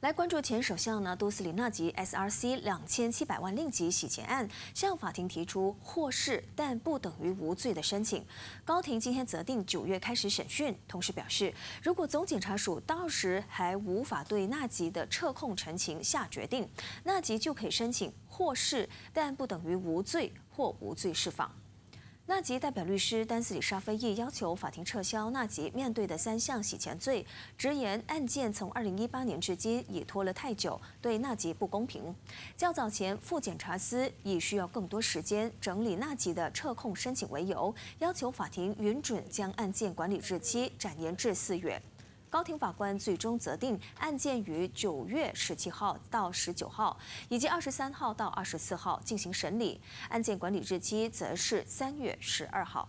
来关注前首相呢，都斯里纳吉 SRC 两千七百万令吉洗钱案，向法庭提出获释但不等于无罪的申请。高庭今天责定九月开始审讯，同时表示，如果总检察署到时还无法对纳吉的撤控陈情下决定，纳吉就可以申请获释但不等于无罪或无罪释放。纳吉代表律师丹斯里沙菲易要求法庭撤销纳吉面对的三项洗钱罪，直言案件从2018年至今已拖了太久，对纳吉不公平。较早前，副检察司以需要更多时间整理纳吉的撤控申请为由，要求法庭允准将案件管理日期展延至四月。高庭法官最终择定案件于九月十七号到十九号，以及二十三号到二十四号进行审理，案件管理日期则是三月十二号。